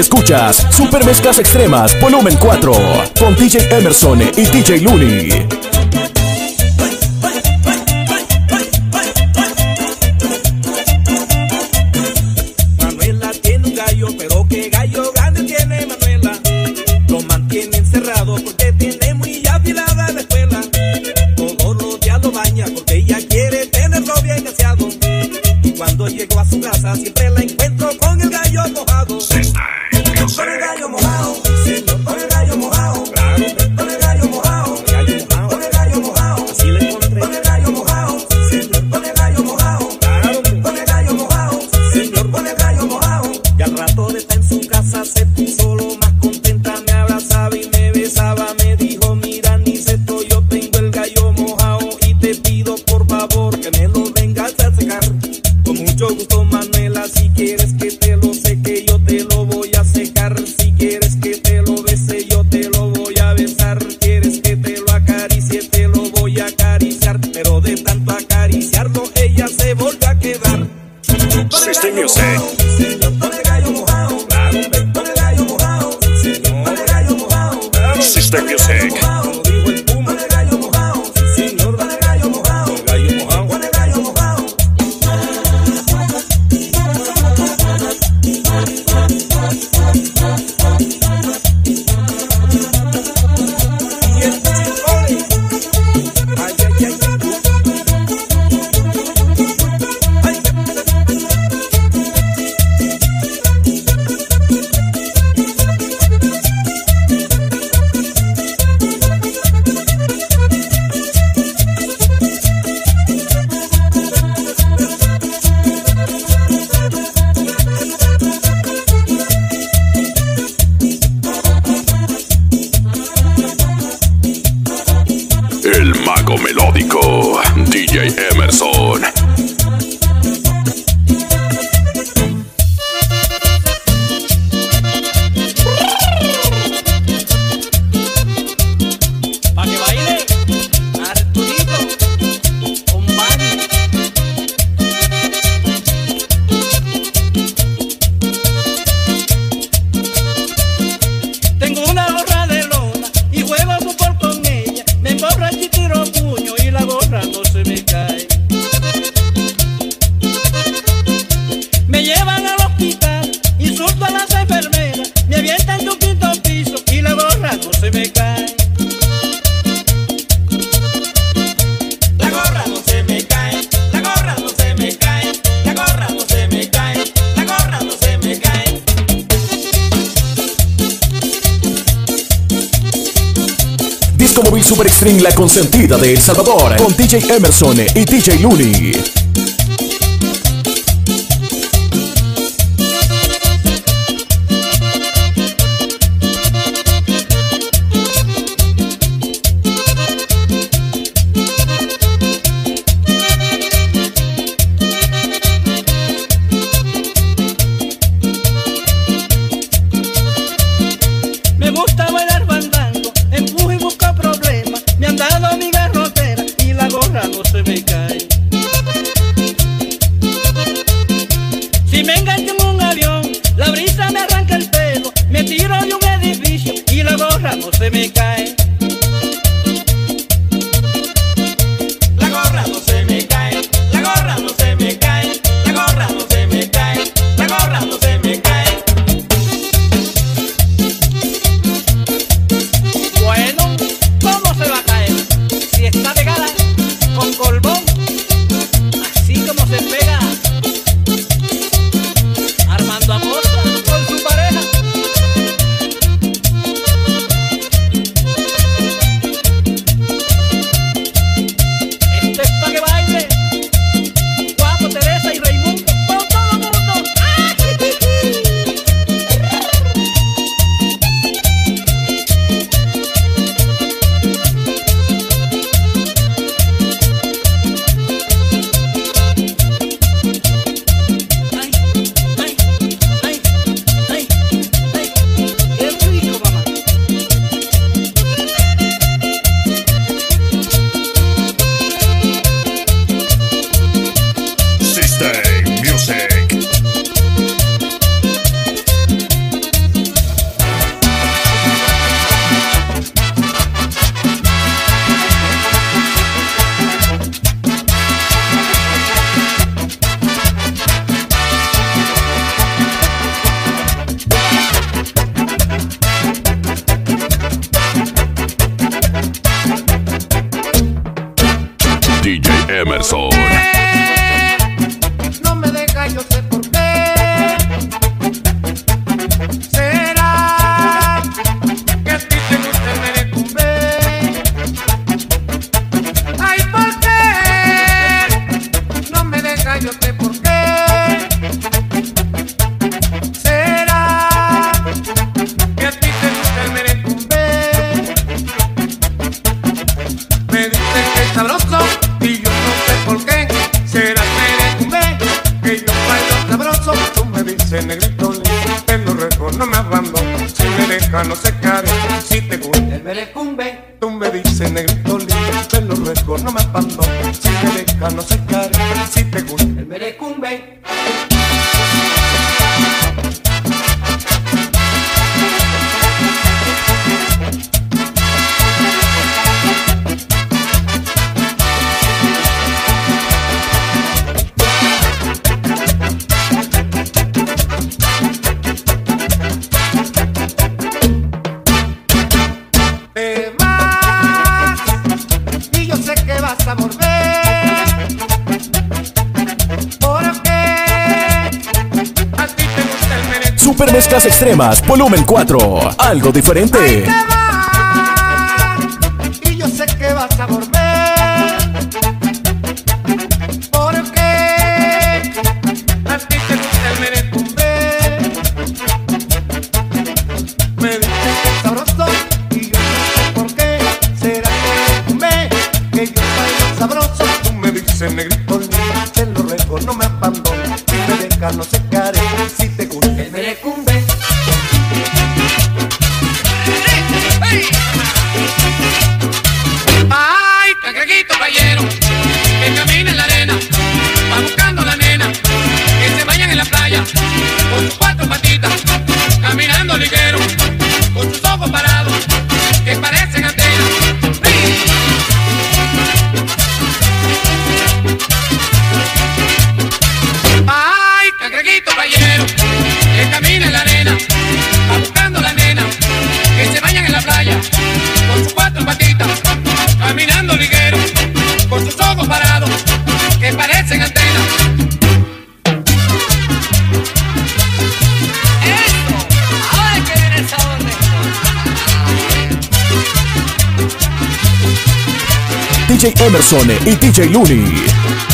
escuchas, Super Mezclas Extremas, volumen 4, con DJ Emerson y DJ Looney. Manuela tiene un gallo, pero qué gallo grande tiene Manuela. Lo mantiene encerrado porque tiene muy afilada la escuela. Todos los días lo baña porque ella quiere tenerlo bien aseado. Y cuando llego a su casa siempre la encuentro con el gallo mojado. Don't say Automóvil Super Extreme La Consentida de El Salvador con DJ Emerson y DJ Luni. DJ Emerson. Eh, no me deja yo ser no me abandono, si me deja no se care, si te gusta, te merezco un B. Tú me dices negrito lindo, te lo ruego, no me abandono, si me deja no se care. Supermezclas extremas, volumen 4. Algo diferente. nunca lo secaré si te cumple el merecumbe. Ay, cangreguito playero, que camina en la arena, va buscando la nena, que se bañan en la playa, DJ Emerson y DJ Looney.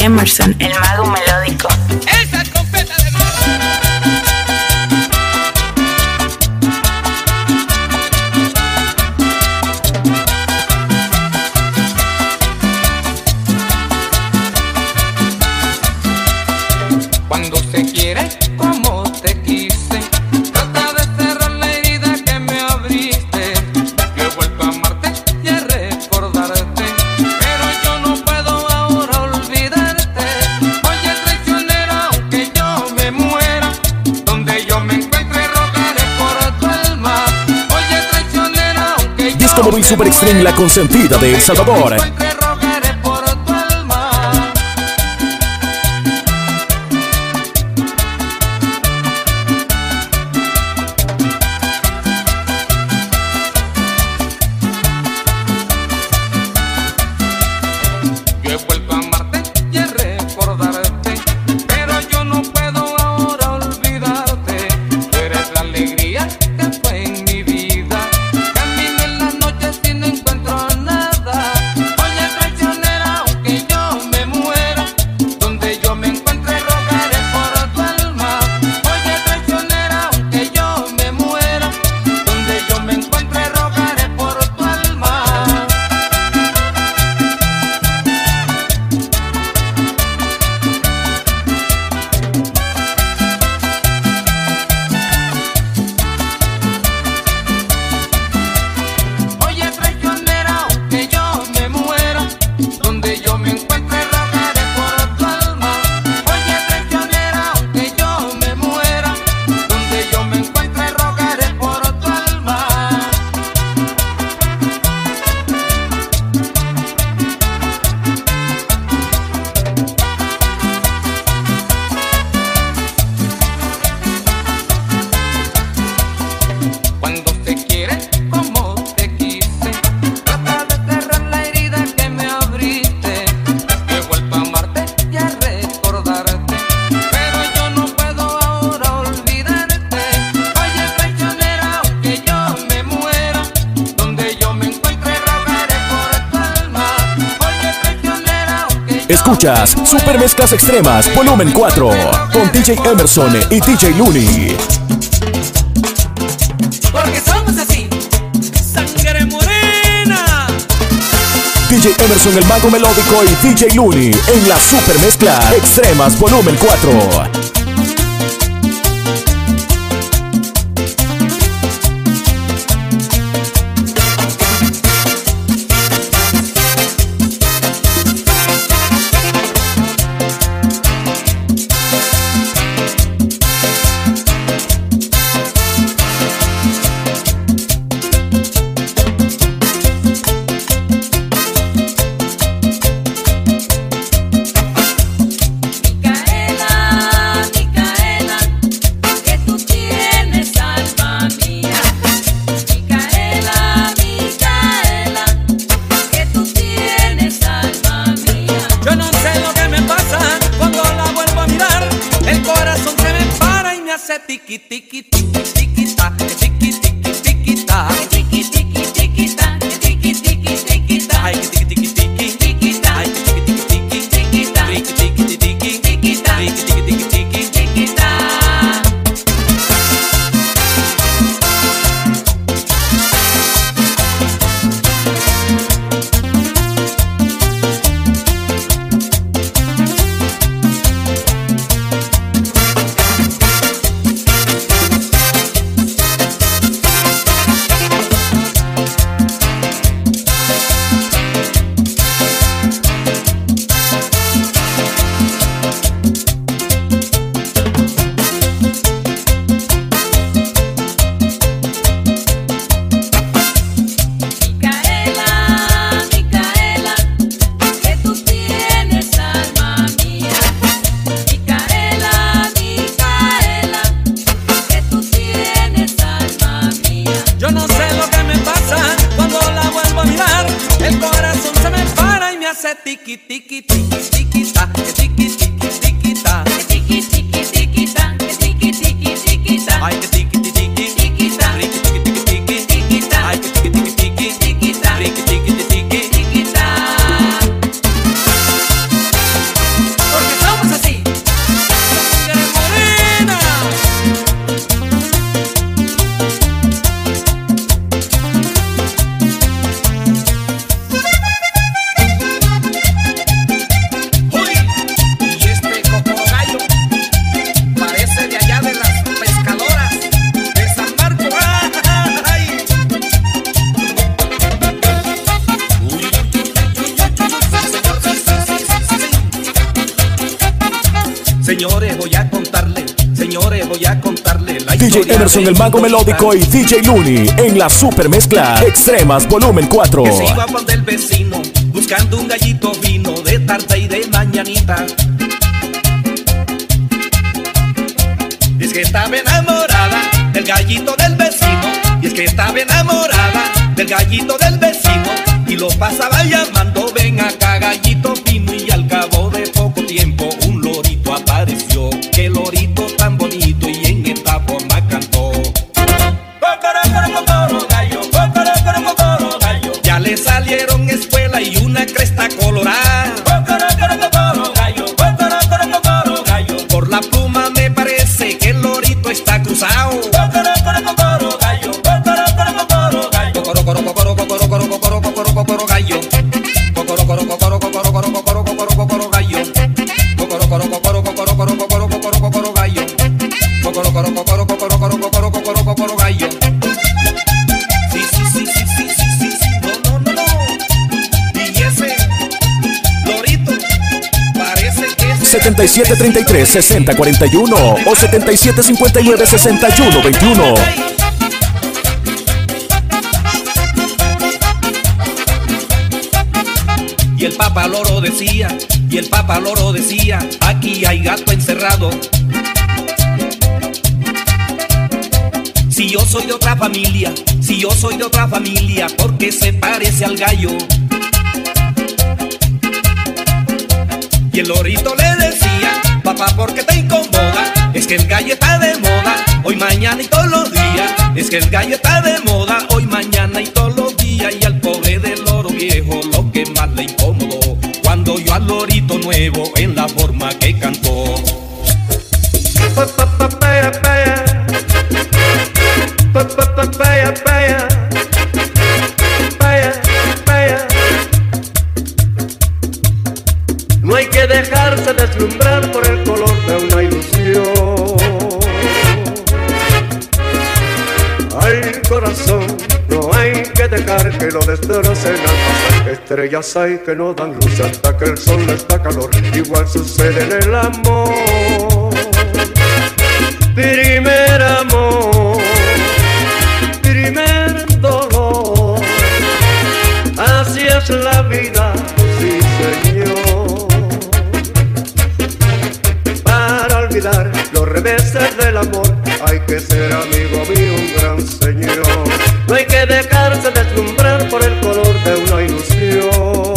Emerson, el mago melódico. Cómodo y Super Extreme, la consentida de Salvador. Escuchas Super Mezclas Extremas, volumen 4, con DJ Emerson y DJ Looney. Porque somos así. Sangre morena. DJ Emerson, el mago melódico y DJ Looney en la Super Mezcla Extremas, volumen 4. Para y me tiki-tiki-ta, é. DJ Emerson, el mago melódico y DJ Looney en la Super Mezcla Extremas, volumen 4. que se iba vecino buscando un gallito vino de tarta y de mañanita. Es que estaba enamorada del gallito del vecino y es que estaba enamorada del gallito del vecino y lo pasaba llamando ven acá Cocorocoro, cocoro, cocoro, cocoro, cocoro, cocoro, cocoro, gallo. Sí, sí, sí, sí, sí, sí, sí, sí. No, no, no, no. Y ese lorito parece que es 7733 6041 o 7759 6121. Y el papa loro decía, y el papa loro decía, aquí hay gato encerrado. Si yo soy de otra familia, si yo soy de otra familia, porque se parece al gallo. Y el lorito le decía, papá, ¿por qué te incomoda? Es que el gallo está de moda, hoy, mañana y todos los días. Es que el gallo está de moda, hoy, mañana y todos los días. Y al pobre del loro viejo, lo que más le incomodó, cuando yo al lorito nuevo en la forma que cantó. Pa, pa, pa, No hay que dejarse deslumbrar por el color de una ilusión. Al corazón no hay que dejar que lo destrocen al pasar. Estrellas hay que no dan luz hasta que el sol les da calor. Igual sucede en el amor. Primer amor, la vida, sí señor. Para olvidar los reveses del amor hay que ser amigo mío, un gran señor. No hay que dejarse deslumbrar por el color de una ilusión.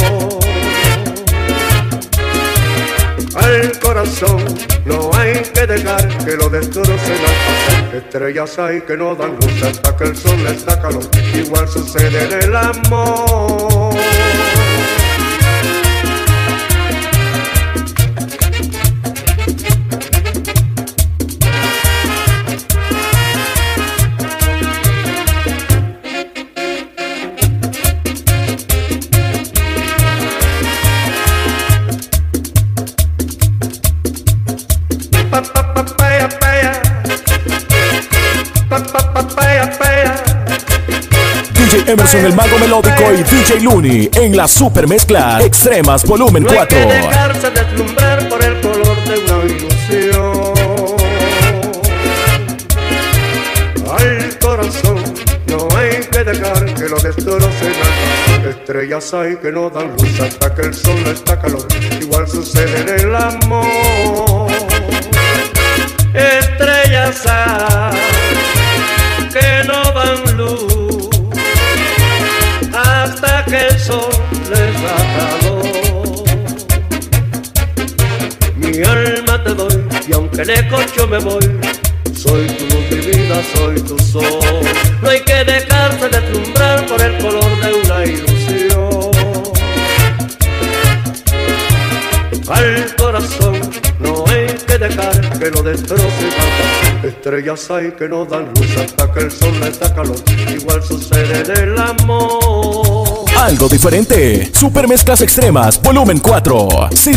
Al corazón no hay que dejar que lo destrocen pasar. Estrellas hay que no dan luz hasta que el sol les da calor. Igual sucede en el amor. Pa, pa, Emerson el mago melódico y DJ Looney en la super mezcla Extremas Volumen No hay 4. que dejarse deslumbrar por el color de una ilusión. Al corazón no hay que dejar que lo destrocen. Estrellas hay que no dan luz hasta que el sol les da calor. Igual sucede en el amor. Estrellas hay aunque lejos yo me voy, soy tu luz mi vida, soy tu sol. No hay que dejarse deslumbrar por el color de una ilusión. Al corazón no hay que dejar que lo destrocen Estrellas hay que no dan luz hasta que el sol les da calor. Igual sucede en el amor. Algo diferente. Super mezclas extremas Volumen 4. Sistema